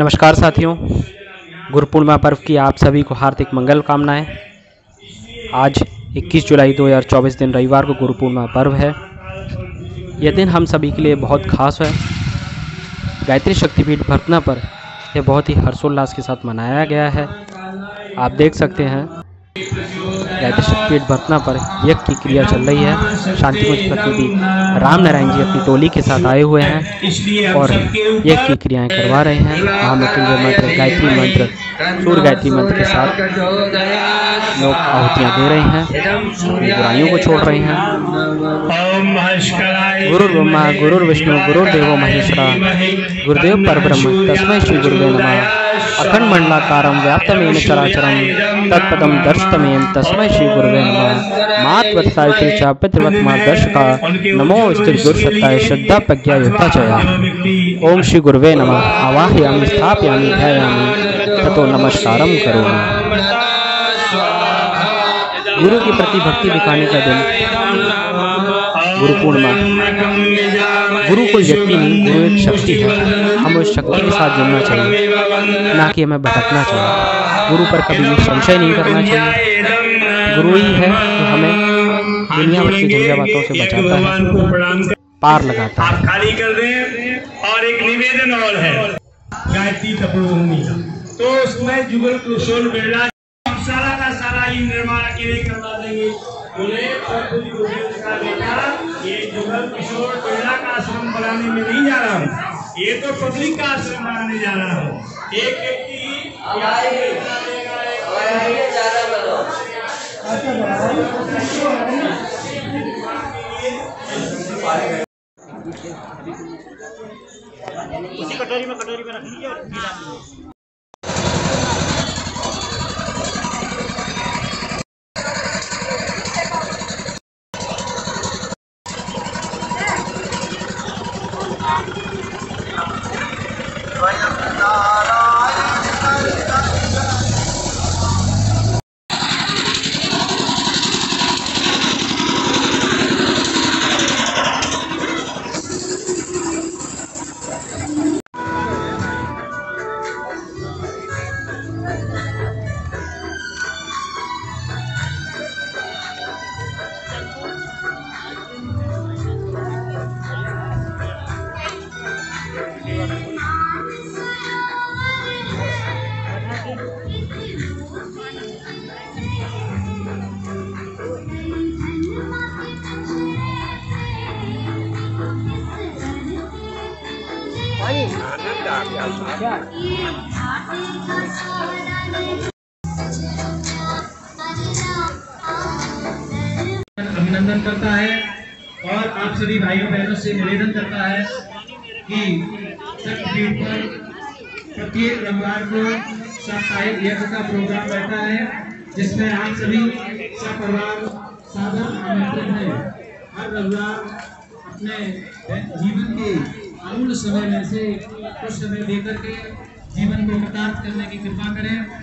नमस्कार साथियों गुरु पूर्णिमा पर्व की आप सभी को हार्दिक मंगल कामनाएँ। आज 21 जुलाई 2024 दिन रविवार को गुरु पूर्णिमा पर्व है। यह दिन हम सभी के लिए बहुत खास है। गायत्री शक्तिपीठ भरतना पर यह बहुत ही हर्षोल्लास के साथ मनाया गया है। आप देख सकते हैं। शक्तिपीठ भरतना पर यज्ञ की क्रिया चल रही है शांति शांतिकुंज प्रतिनिधि राम नारायण जी अपनी टोली के साथ आए हुए हैं और यज्ञ की क्रियाएँ करवा रहे हैं। महामृत्युंजय मंत्र, गायत्री मंत्र सूर्य गायत्री मंत्र के साथ लोग आहुतियाँ दे रहे हैं बुराइयों को छोड़ रहे हैं। गुरु ब्रह्मा गुरु विष्णु गुरुदेव महेश्वरा, गुरुदेव पर ब्रह्म तस्मय श्री गुरुदेव नमः। अखंड मंडलाकारं व्याप्तमेन चराचरं तत्पदं दर्शितमेन तस्मै श्री गुरुवे नमः। मातवत्ताय च पितृवत्मा दर्शका, नमो स्थिर गुरुसत्ताय श्रद्धा प्रज्ञा युक्ता चया ओम श्री गुरुवे नमः। आवाहयामि, स्थापयामि, ध्यायामि, ततो नमस्कारम करोमि। गुरु के प्रति भक्ति दिखाने का दिन। गुरु पूर्णिमा। गुरु कोई व्यक्ति नहीं गुरु एक शक्ति है। हमें उस शक्ति के साथ जुड़ना चाहिए ना कि हमें भटकना चाहिए। गुरु पर कभी भी संशय नहीं करना चाहिए। गुरु ही है जो हमें दुनिया भर की झंझा बातों से बचाता है। पार लगाता है। खाली कर दें और एक निवेदन और है। गायत्री तपोभूमि तो उसमें जुगल कुशल बिरला सारा का सारा ही निर्माण अकेले करवा देंगे बोले प्रभु गोविंद का बेटा ये जुगल किशोर बिरला का आश्रम बनाने में नहीं जा रहा हूँ ये तो पब्लिक का आश्रम बनाने जा रहा हूँ एक व्यक्ति अभिनंदन करता है और आप सभी भाइयों बहनों से निवेदन करता है कि पर प्रत्येक रविवार को साप्ताहिक यज्ञ का प्रोग्राम रहता है, जिसमें आप सभी सपरिवार साधन आमंत्रित है। हर रविवार अपने जीवन के अमूल्य समय में से कुछ समय देकर के जीवन को कृतार्थ करने की कृपा करें।